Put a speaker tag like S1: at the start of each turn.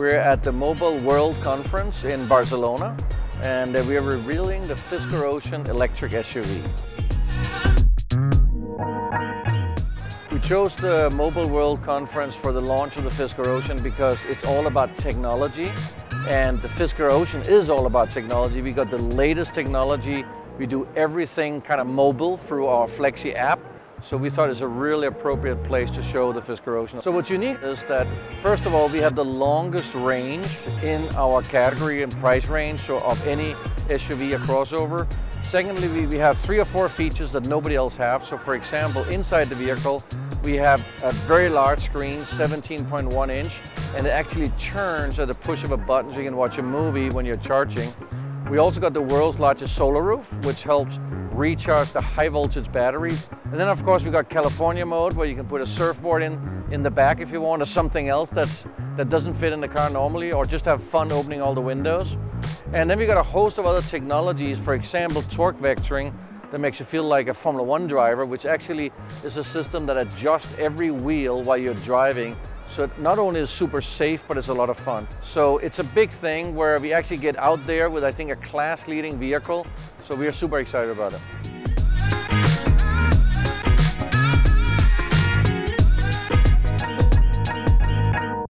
S1: We're at the Mobile World Conference in Barcelona and we are revealing the Fisker Ocean electric SUV. We chose the Mobile World Conference for the launch of the Fisker Ocean because it's all about technology and the Fisker Ocean is all about technology. We got the latest technology. We do everything kind of mobile through our Flexee app so we thought it's a really appropriate place to show the Fisker Ocean. So what's unique is that, first of all, we have the longest range in our category and price range so of any SUV or crossover. Secondly, we, we have three or four features that nobody else has. So for example, inside the vehicle, we have a very large screen, 17.1 inch, and it actually churns at the push of a button so you can watch a movie when you're charging. We also got the world's largest solar roof, which helps recharge the high voltage battery. And then of course we've got California mode where you can put a surfboard in, in the back if you want or something else that's, that doesn't fit in the car normally or just have fun opening all the windows. And then we got a host of other technologies, for example, torque vectoring that makes you feel like a Formula One driver, which actually is a system that adjusts every wheel while you're driving so it not only is super safe, but it's a lot of fun. So it's a big thing where we actually get out there with, I think, a class-leading vehicle. So we are super excited about it.